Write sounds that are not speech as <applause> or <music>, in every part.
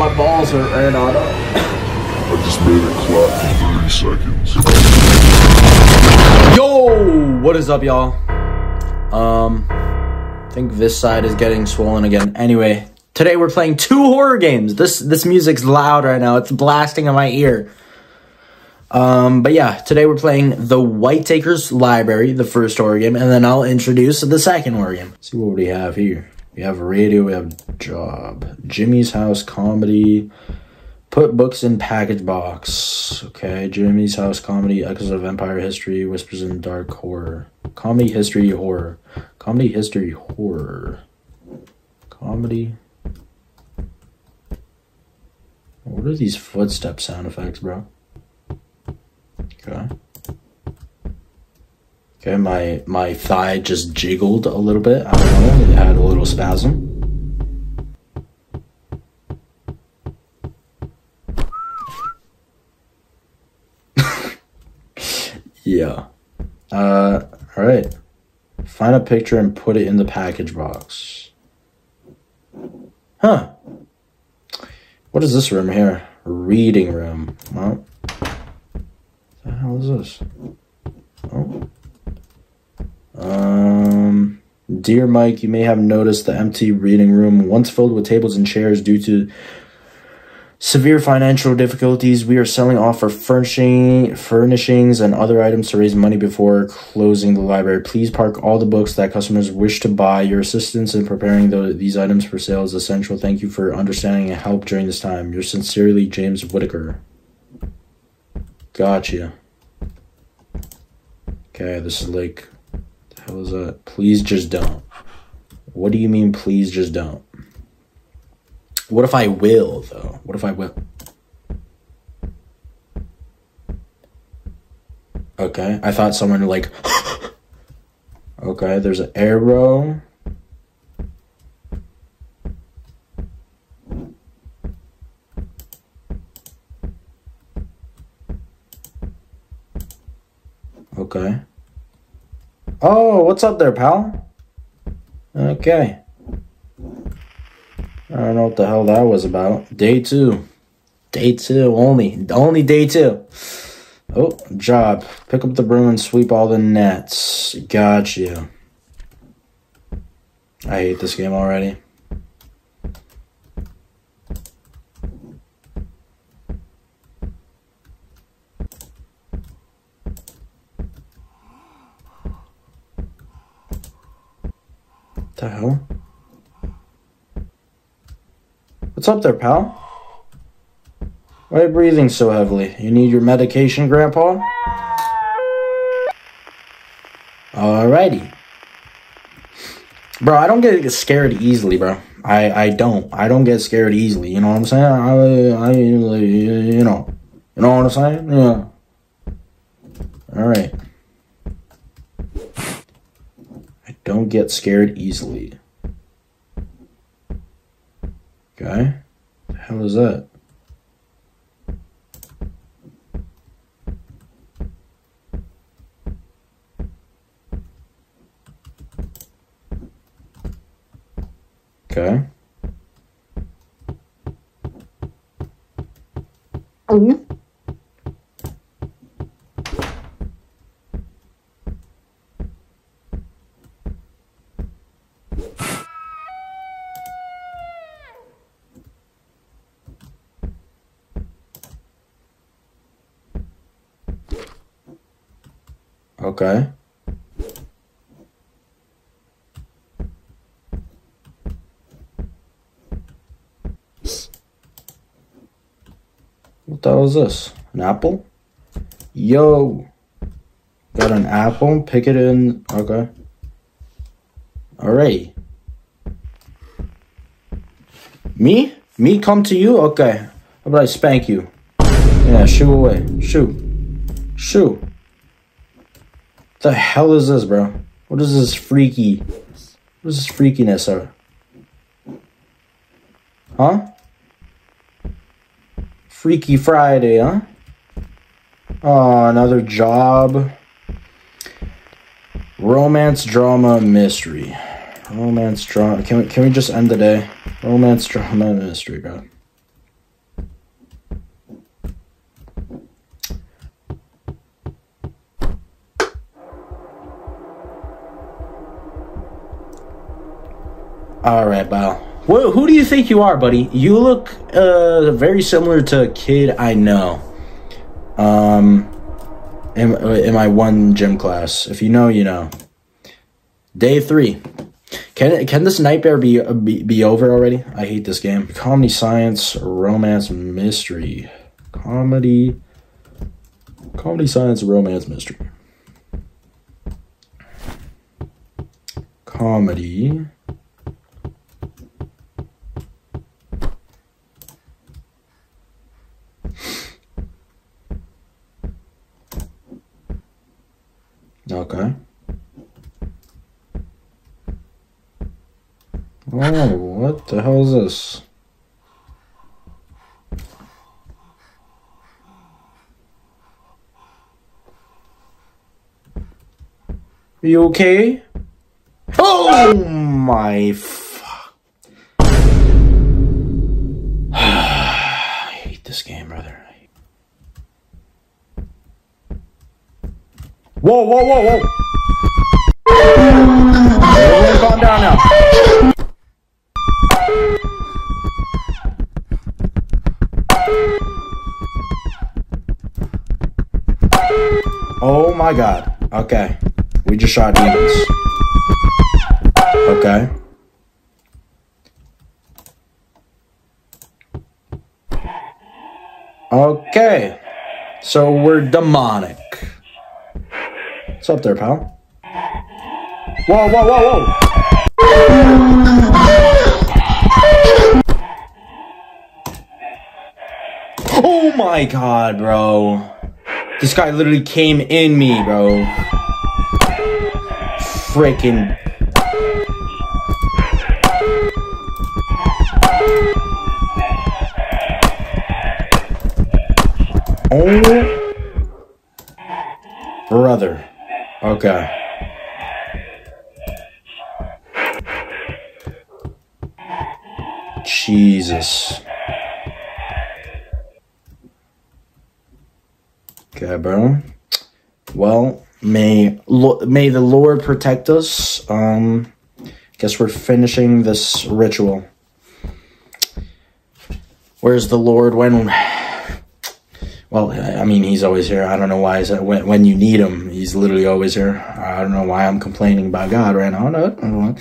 My balls are right on. I just made it clap for 30 seconds. Yo, what is up, y'all? Um, I think this side is getting swollen again. Anyway, today we're playing two horror games. This this music's loud right now. It's blasting in my ear. Um, but yeah, today we're playing The Whitaker's Library, the first horror game, and then I'll introduce the second horror game. Let's see what we have here. We have radio, we have job, Jimmy's house comedy, put books in package box. Okay, Jimmy's house comedy, echoes of empire history, whispers in dark horror, comedy history horror, comedy history horror, comedy. What are these footstep sound effects, bro? Okay. Okay, my my thigh just jiggled a little bit. I don't know. It had a little spasm. <laughs> yeah. Uh, all right. Find a picture and put it in the package box. Huh. What is this room here? Reading room. What the hell is this? Oh. Um, dear Mike, you may have noticed the empty reading room once filled with tables and chairs due to severe financial difficulties. We are selling off our furnishing, furnishings and other items to raise money before closing the library. Please park all the books that customers wish to buy. Your assistance in preparing the, these items for sale is essential. Thank you for understanding and help during this time. Yours sincerely, James Whitaker. Gotcha. Okay, this is like is that? Please just don't. What do you mean please just don't? What if I will though? What if I will? Okay, I thought someone like <gasps> Okay, there's an arrow. Okay. Oh, what's up there, pal? Okay. I don't know what the hell that was about. Day two. Day two only. Only day two. Oh, job. Pick up the broom and sweep all the nets. Got you. I hate this game already. The hell? What's up there, pal? Why are you breathing so heavily? You need your medication, Grandpa? Alrighty. Bro, I don't get scared easily, bro. I, I don't. I don't get scared easily. You know what I'm saying? I, I you know. You know what I'm saying? Yeah. Alright. I don't get scared easily. Okay. The hell is that? Okay. Okay. What the hell is this? An apple? Yo. Got an apple. Pick it in. Okay. Alright. Me? Me come to you? Okay. How about I spank you? Yeah, shoo away. Shoo. Shoo. The hell is this, bro? What is this freaky? What is this freakiness, sir? Huh? Freaky Friday, huh? Oh, another job. Romance, drama, mystery. Romance, drama. Can we, can we just end the day? Romance, drama, mystery, bro. All right, Bao. Who, who do you think you are, buddy? You look uh, very similar to a kid I know. Um, in, in my one gym class. If you know, you know. Day three. Can can this nightmare be, be be over already? I hate this game. Comedy, science, romance, mystery. Comedy. Comedy, science, romance, mystery. Comedy. Okay. Oh, what the hell is this? You okay? Oh my fuck. <sighs> I hate this game, brother. Whoa, whoa, whoa, whoa! Everyone calm down now. My god. Okay. We just shot demons. Okay. Okay. So we're demonic. What's up there, pal? Whoa, whoa, whoa, whoa! Oh my god, bro. This guy literally came in me, bro. Freaking. Oh. Brother. Okay. Jesus. Okay, bro. Well, may may the Lord protect us. Um, guess we're finishing this ritual. Where's the Lord when? Well, I mean, he's always here. I don't know why. Is when when you need him, he's literally always here. I don't know why I'm complaining about God right now.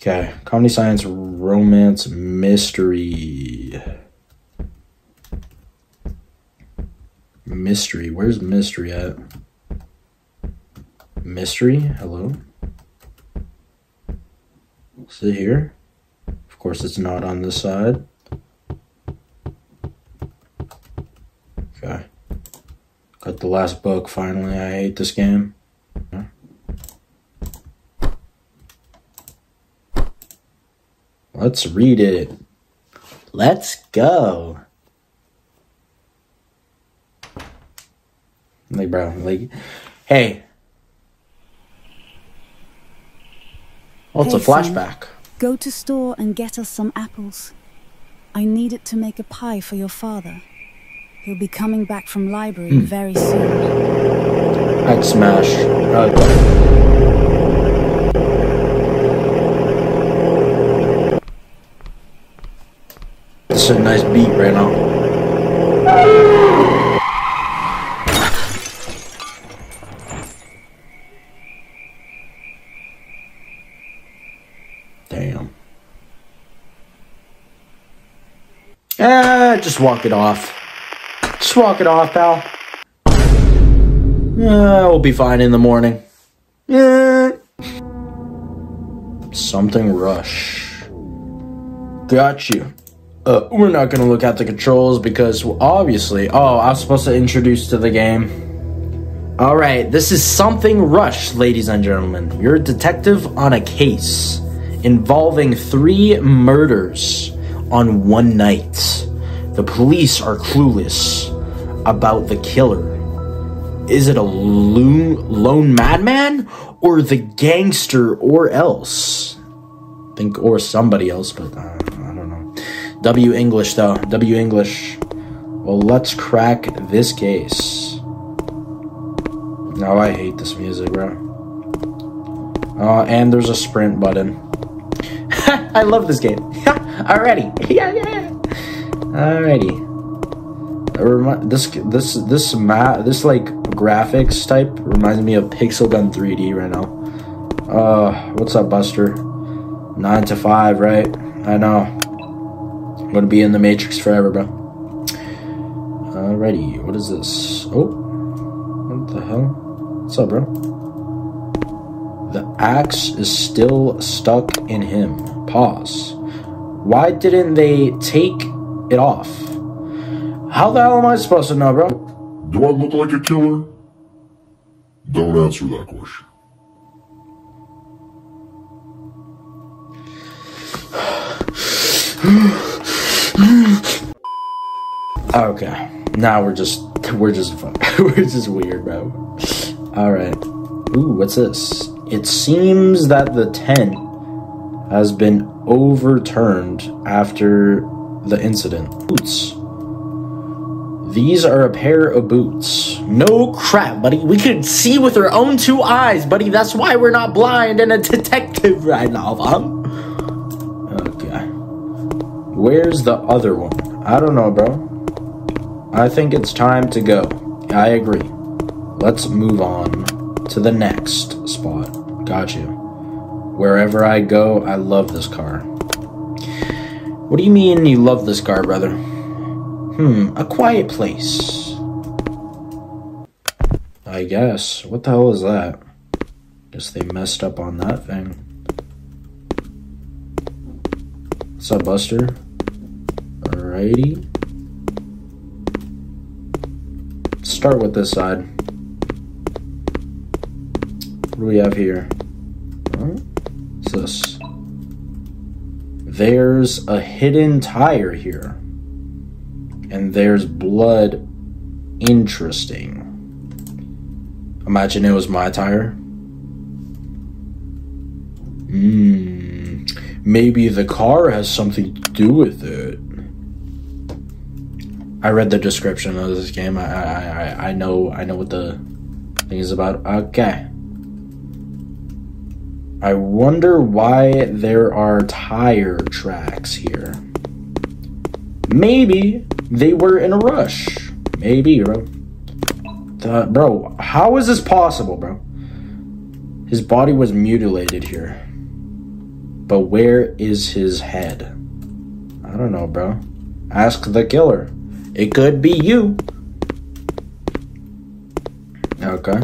Okay, comedy, science, romance, mystery. Mystery. Where's mystery at? Mystery? Hello? Is it here? Of course, it's not on this side. Okay. Got the last book finally. I hate this game. Let's read it. Let's go. Like, bro, like, hey. Oh, it's a Hey, son. flashback. Go to store and get us some apples. I need it to make a pie for your father. He'll be coming back from library hmm. very soon. I'd smash. Okay. It's a nice beat right now. Damn. Eh, just walk it off. Just walk it off, pal. Yeah, we'll be fine in the morning. Yeah. Something rush. Got you. Uh, we're not gonna look at the controls because obviously. Oh, I was supposed to introduce to the game. All right, this is something rush, ladies and gentlemen. You're a detective on a case involving three murders on one night. The police are clueless about the killer. Is it a lone, lone madman or the gangster or else? I think or somebody else, but uh, I don't know. W English though. W English. Well, let's crack this case. No, I hate this music, bro. Uh, and there's a sprint button. <laughs> I love this game. <laughs> Already. <laughs> Yeah, yeah. Alrighty. This this this map this like graphics type reminds me of Pixel Gun 3D right now. Uh, what's up, Buster? Nine to five, right? I know. I'm gonna be in the Matrix forever, bro. Alrighty, what is this? Oh, what the hell? What's up, bro? The axe is still stuck in him. Pause. Why didn't they take it off? How the hell am I supposed to know, bro? Do I look like a killer? Don't answer that question. Okay. Now we're just we're just <laughs> we're just weird, bro. All right. Ooh, what's this? It seems that the tent has been overturned after the incident. Boots. These are a pair of boots. No crap, buddy. We could see with our own two eyes, buddy. That's why we're not blind and a detective right now, fam. Okay. Where's the other one? I don't know, bro. I think it's time to go. I agree. Let's move on to the next spot. Got you. Wherever I go, I love this car. What do you mean you love this car, brother? Hmm, a quiet place. I guess. What the hell is that? Guess they messed up on that thing. What's up, Buster? Alrighty. start with this side. What do we have here? There's a hidden tire here. And there's blood. Interesting. Imagine it was my tire. Hmm. Maybe the car has something to do with it. I read the description of this game. I, I I I know I know what the thing is about. Okay. I wonder why there are tire tracks here. Maybe they were in a rush. Maybe, bro. The, bro, how is this possible, bro? His body was mutilated here. But where is his head? I don't know, bro. Ask the killer. It could be you. Okay.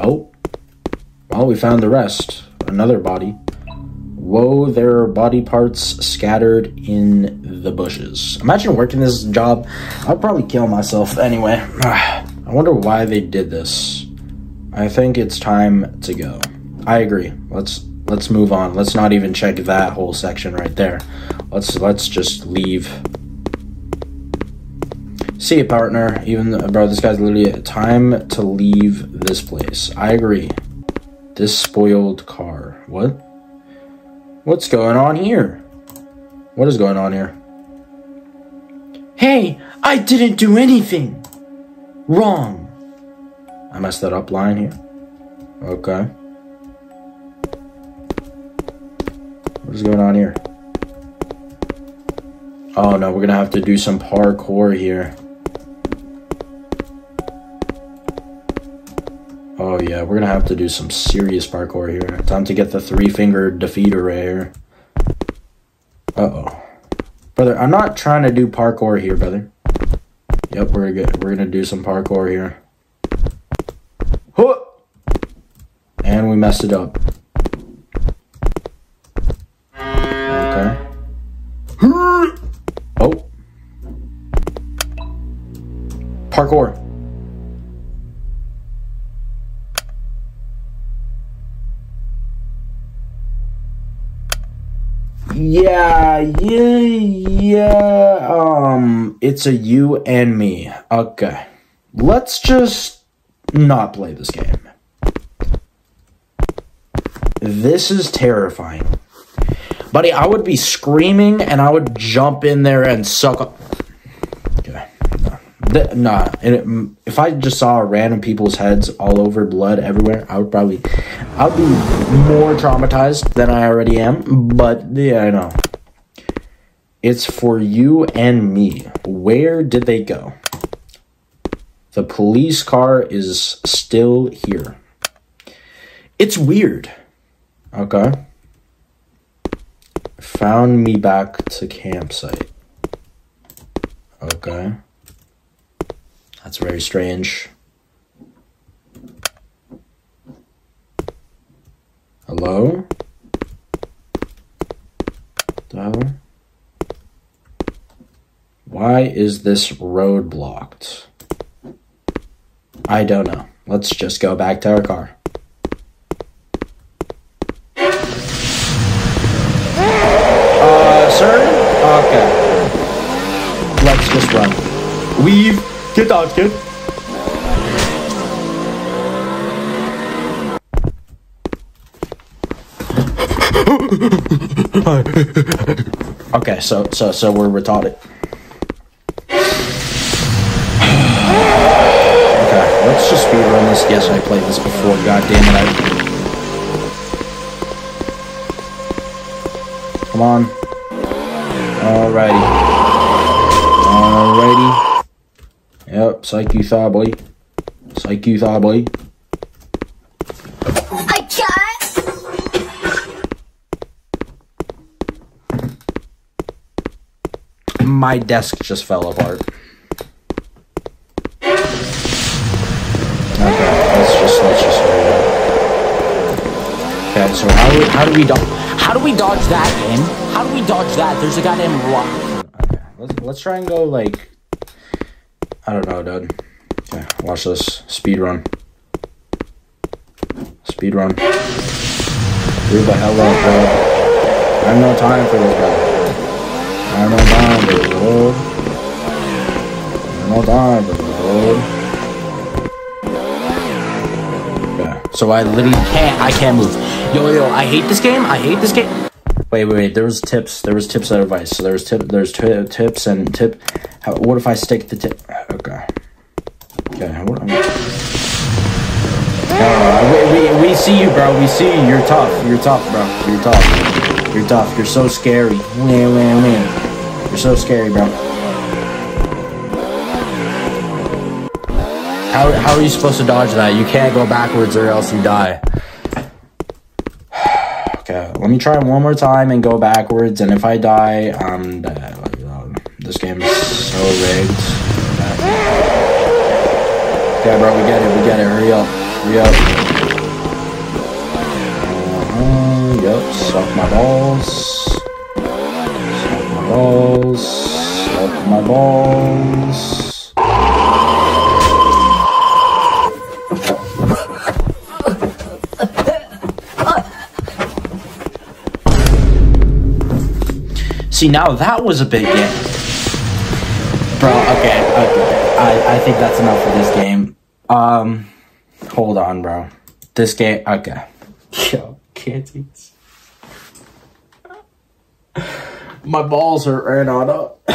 Oh. Well, we found the rest. Another body. Whoa, there are body parts scattered in the bushes. Imagine working this job. I'd probably kill myself anyway. Ah, I wonder why they did this. I think it's time to go. I agree. Let's let's move on. Let's not even check that whole section right there. Let's let's just leave. See you, partner. Even bro, this guy's literally time to leave this place. I agree. This spoiled car. What? What's going on here? What is going on here? Hey, I didn't do anything wrong. I messed that up line here. Okay. What is going on here? Oh no, we're gonna have to do some parkour here. Yeah, we're gonna have to do some serious parkour here. Time to get the three-finger defeater right here. Uh-oh. Brother, I'm not trying to do parkour here, brother. Yep, we're good. We're gonna do some parkour here. Huh! And we messed it up. Okay. Oh. Parkour. Yeah, yeah, yeah. Um, it's a you and me. Okay. Let's just not play this game. This is terrifying. Buddy, I would be screaming and I would jump in there and suck up. Th- nah, and it, if I just saw random people's heads all over blood everywhere, I would probably, I would be more traumatized than I already am. But yeah, I know. It's for you and me. Where did they go? The police car is still here. It's weird. Okay. Found me back to campsite. Okay. That's very strange. Hello? Hell? Why is this road blocked? I don't know. Let's just go back to our car. Uh, sir? Okay. Let's just run. Weave. Get out, kid. okay, so so so we're retarded. okay, let's just speed run this. Yes, I played this before. God damn it! I... Come on. Alrighty. Alrighty. Yep, psych you thought, boy. Psych you thought, boy. I can't. My desk just fell apart. Okay, let's just let's just. Okay, so how do we, how do we dodge how do we dodge that in? How do we dodge that? There's a goddamn rock. Okay, let's let's try and go like I don't know, dude. Okay, watch this speed run. Speed run. Who the hell up, bro? I have no time for this, bro. I have no time for this, bro. I have no time for this. Yeah. So I literally can't. I can't move. Yo, yo, I hate this game. I hate this game. Wait, wait, wait. There was tips. There was tips and advice. So there was tip. There's tips and tip. How, what if I stick the tip? Okay. Okay. What? Uh, we, we, we see you, bro. We see you. You're tough. You're tough, bro. You're tough. You're tough. You're so scary. Wah, wah, wah. You're so scary, bro. How, how are you supposed to dodge that? You can't go backwards or else you die. Let me try one more time and go backwards, and if I die, I'm dead. This game is so rigged. Okay, bro, we get it, we get it. Hurry up, hurry up. Uh-huh, yep, suck my balls. Suck my balls. Suck my balls. See, now that was a big game. Bro, okay, okay. I, I think that's enough for this game. Um, hold on, bro. This game, okay. <laughs> Yo, this. My balls are ran on up.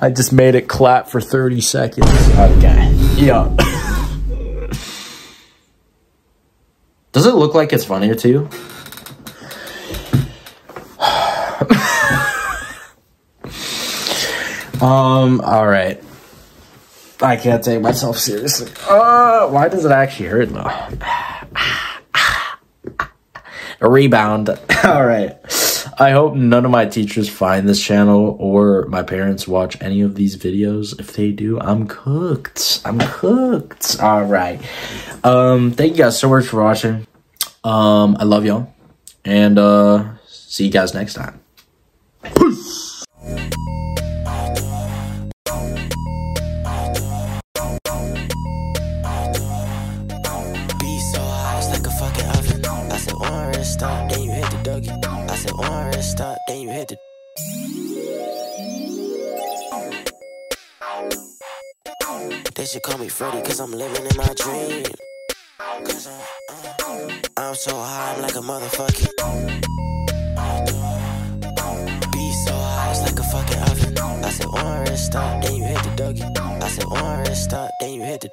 I just made it clap for 30 seconds. Okay. Yeah. Does it look like it's funnier to you? Um, alright. I can't take myself seriously. Uh, why does it actually hurt though? <sighs> A rebound. <laughs> Alright. I hope none of my teachers find this channel or my parents watch any of these videos. If they do, I'm cooked. I'm cooked. Alright. Um, thank you guys so much for watching. Um, I love y'all. And uh see you guys next time. Be should call me Freddy, cause I'm living in my dream. Cause I'm, uh, I'm so high, I'm like a motherfucker. Be so hot, it's like a fucking oven. I said one wrist stop, then you hit the doggy. I said one rest stop, then you hit the